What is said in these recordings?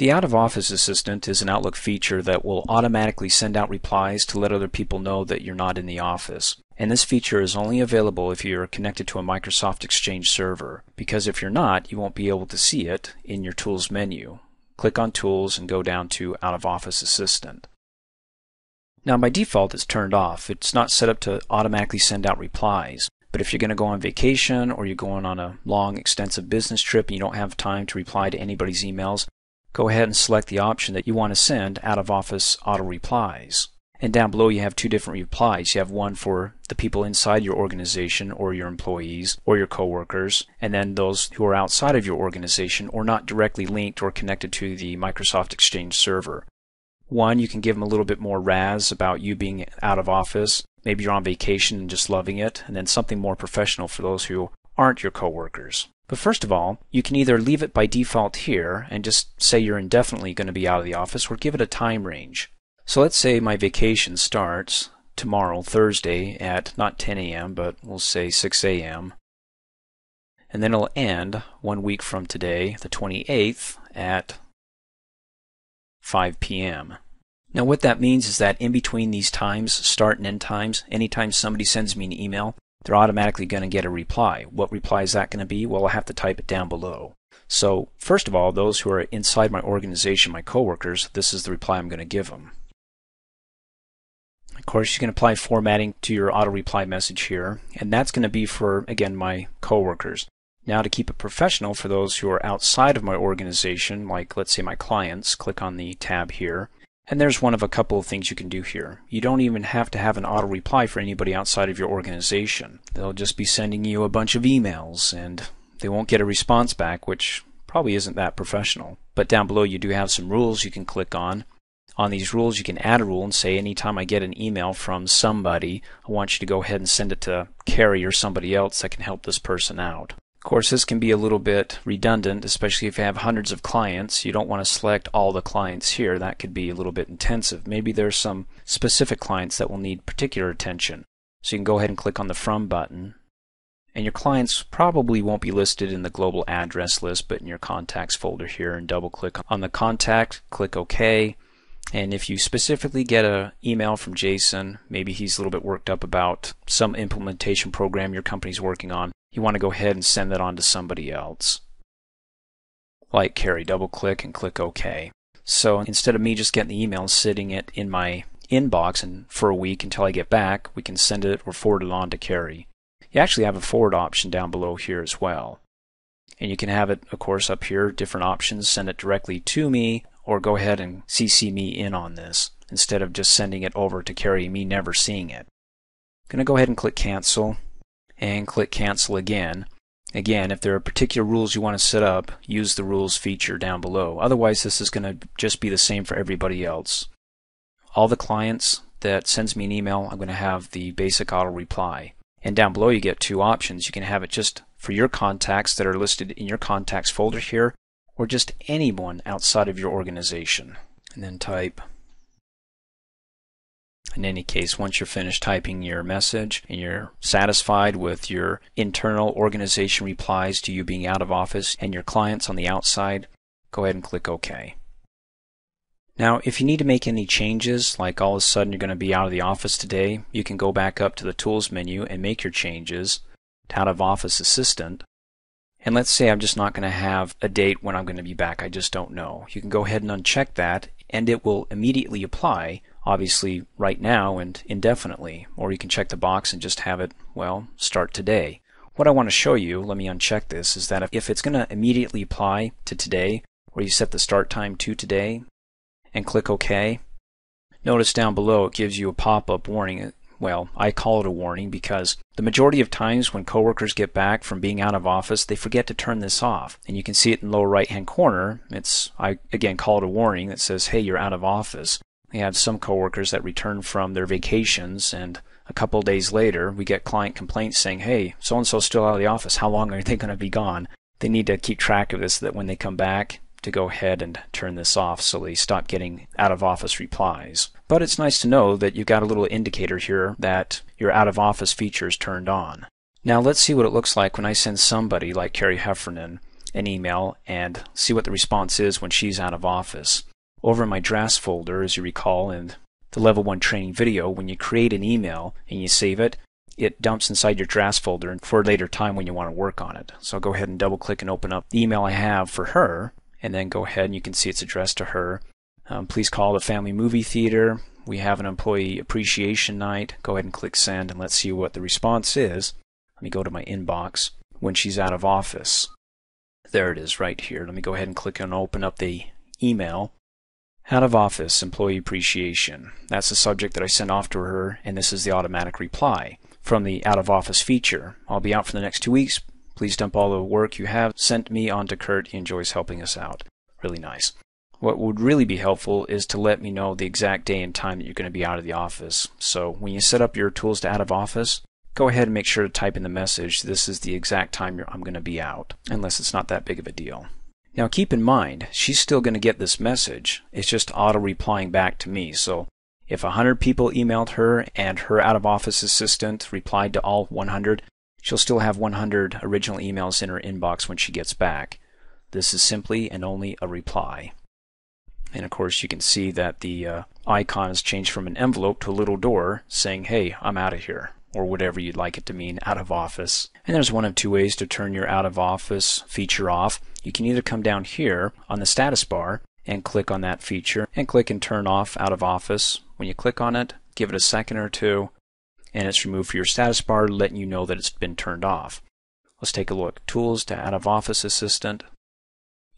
The Out of Office Assistant is an Outlook feature that will automatically send out replies to let other people know that you're not in the office. And this feature is only available if you're connected to a Microsoft Exchange server, because if you're not, you won't be able to see it in your Tools menu. Click on Tools and go down to Out of Office Assistant. Now by default it's turned off. It's not set up to automatically send out replies. But if you're going to go on vacation or you're going on a long extensive business trip and you don't have time to reply to anybody's emails, go ahead and select the option that you want to send out of office auto replies. And down below you have two different replies. You have one for the people inside your organization or your employees or your coworkers, and then those who are outside of your organization or not directly linked or connected to the Microsoft Exchange server. One, you can give them a little bit more razz about you being out of office. Maybe you're on vacation and just loving it, and then something more professional for those who aren't your coworkers. But first of all, you can either leave it by default here and just say you're indefinitely going to be out of the office or give it a time range. So let's say my vacation starts tomorrow, Thursday, at not 10 a.m., but we'll say 6 a.m. And then it'll end one week from today, the 28th, at 5 p.m. Now what that means is that in between these times, start and end times, anytime somebody sends me an email, they're automatically going to get a reply. What reply is that going to be? Well, I have to type it down below. So, first of all, those who are inside my organization, my coworkers, this is the reply I'm going to give them. Of course, you can apply formatting to your auto reply message here, and that's going to be for, again, my coworkers. Now, to keep it professional for those who are outside of my organization, like let's say my clients, click on the tab here, and there's one of a couple of things you can do here. You don't even have to have an auto reply for anybody outside of your organization. They'll just be sending you a bunch of emails and they won't get a response back, which probably isn't that professional. But down below you do have some rules you can click on. On these rules you can add a rule and say anytime I get an email from somebody, I want you to go ahead and send it to Carrie or somebody else that can help this person out. Of course, this can be a little bit redundant, especially if you have hundreds of clients. You don't want to select all the clients here. That could be a little bit intensive. Maybe there's some specific clients that will need particular attention. So you can go ahead and click on the From button. And your clients probably won't be listed in the global address list, but in your contacts folder here and double click on the contact, click OK. And if you specifically get an email from Jason, maybe he's a little bit worked up about some implementation program your company's working on, you want to go ahead and send that on to somebody else. Like Carrie, double click and click OK. So instead of me just getting the email and sitting it in my inbox and for a week until I get back, we can send it or forward it on to Carrie. You actually have a forward option down below here as well. And you can have it, of course, up here, different options, send it directly to me, or go ahead and CC me in on this instead of just sending it over to Carrie, me never seeing it. I'm going to go ahead and click cancel and click cancel again. Again, if there are particular rules you want to set up, use the rules feature down below. Otherwise, this is going to just be the same for everybody else. All the clients that sends me an email, I'm going to have the basic auto reply. And down below you get two options. You can have it just for your contacts that are listed in your contacts folder here, or just anyone outside of your organization. And then type in any case, once you're finished typing your message and you're satisfied with your internal organization replies to you being out of office and your clients on the outside, go ahead and click OK. Now, if you need to make any changes, like all of a sudden you're going to be out of the office today, you can go back up to the Tools menu and make your changes to Out of Office Assistant. And let's say I'm just not going to have a date when I'm going to be back. I just don't know. You can go ahead and uncheck that, and it will immediately apply obviously right now and indefinitely, or you can check the box and just have it, well, start today. What I want to show you, let me uncheck this, is that if it's going to immediately apply to today, where you set the start time to today, and click OK, notice down below it gives you a pop-up warning. Well, I call it a warning because the majority of times when coworkers get back from being out of office, they forget to turn this off. And you can see it in the lower right hand corner. It's I again call it a warning that says, "Hey, you're out of office." We have some coworkers that return from their vacations and a couple days later we get client complaints saying, hey, so and so's still out of the office. How long are they going to be gone? They need to keep track of this so that when they come back to go ahead and turn this off so they stop getting out of office replies. But it's nice to know that you've got a little indicator here that your out of office feature is turned on. Now let's see what it looks like when I send somebody like Carrie Heffernan an email and see what the response is when she's out of office. Over in my drafts folder, as you recall in the level 1 training video, when you create an email and you save it, it dumps inside your drafts folder for a later time when you want to work on it. So I'll go ahead and double click and open up the email I have for her and then go ahead and you can see it's addressed to her. Um, please call the family movie theater. We have an employee appreciation night. Go ahead and click send and let's see what the response is. Let me go to my inbox when she's out of office. There it is right here. Let me go ahead and click and open up the email. Out of office employee appreciation. That's the subject that I sent off to her, and this is the automatic reply from the out of office feature. I'll be out for the next two weeks. Please dump all the work you have sent me onto Kirt. He enjoys helping us out. Really nice. What would really be helpful is to let me know the exact day and time that you're going to be out of the office. So when you set up your tools to out of office, go ahead and make sure to type in the message, this is the exact time I'm going to be out, unless it's not that big of a deal. Now keep in mind, she's still going to get this message. It's just auto replying back to me. So if 100 people emailed her and her out of office assistant replied to all 100, she'll still have 100 original emails in her inbox when she gets back. This is simply and only a reply. And of course, you can see that the uh, icon has changed from an envelope to a little door saying, hey, I'm out of here, or whatever you'd like it to mean, out of office. And there's one of two ways to turn your out of office feature off. You can either come down here on the status bar and click on that feature and click and turn off out of office. When you click on it, give it a second or two and it's removed from your status bar letting you know that it's been turned off. Let's take a look. Tools to out of office assistant.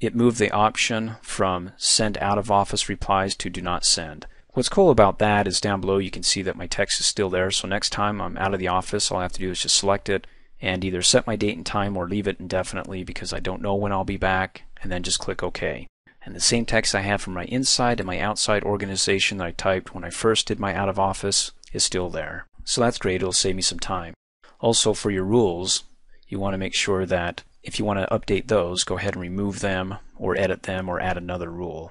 It moved the option from send out of office replies to do not send. What's cool about that is down below you can see that my text is still there so next time I'm out of the office all I have to do is just select it and either set my date and time or leave it indefinitely because I don't know when I'll be back and then just click OK. And the same text I have from my inside and my outside organization that I typed when I first did my out of office is still there. So that's great, it'll save me some time. Also for your rules, you want to make sure that if you want to update those, go ahead and remove them or edit them or add another rule.